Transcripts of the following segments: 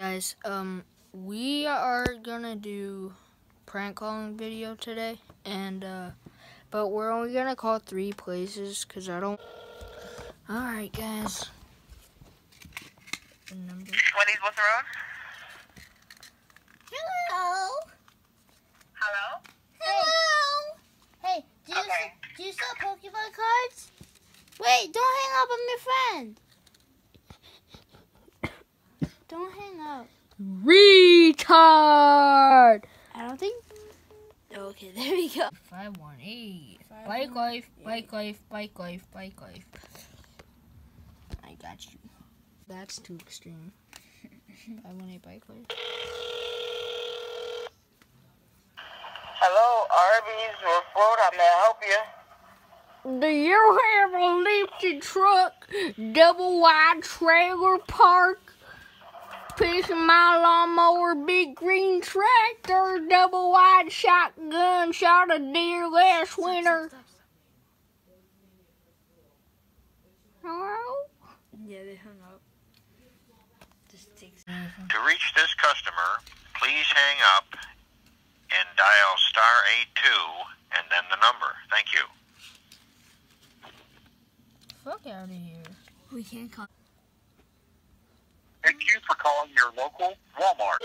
Guys, um, we are gonna do prank calling video today, and uh, but we're only gonna call three places because I don't. All right, guys. Number. Wendy's what's the road? Hello. Hello? Hello. Hey, do you, Okay. do you sell Pokemon cards? Wait, don't hang up on my friend. Don't hang up. Retard. I don't think. Okay, there we go. Five one eight. Bike life, bike life, bike life, bike life. I got you. That's too extreme. Five one eight bike life. Hello, Arby's or Road, how may I help you? Do you have a lifted truck, double wide trailer park, piece of my lawnmower, big green tractor, double wide shotgun, shot a deer last winter? Hello? Yeah, they hung up. To reach this customer, please hang up and dial star 82 and then the number. Thank you. Fuck out of here. We can't call. Calling your local Walmart.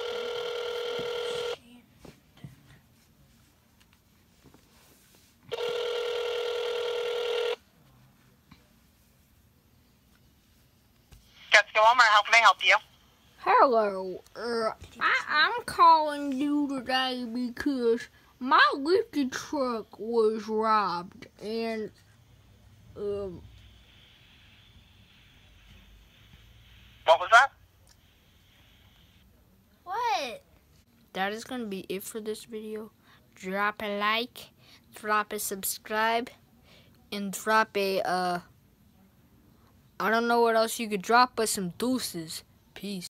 Walmart, how can I help you? Hello, uh, I, I'm calling you today because my lifted truck was robbed and, um, What was that? What? That is gonna be it for this video. Drop a like, drop a subscribe, and drop a, uh, I don't know what else you could drop, but some deuces. Peace.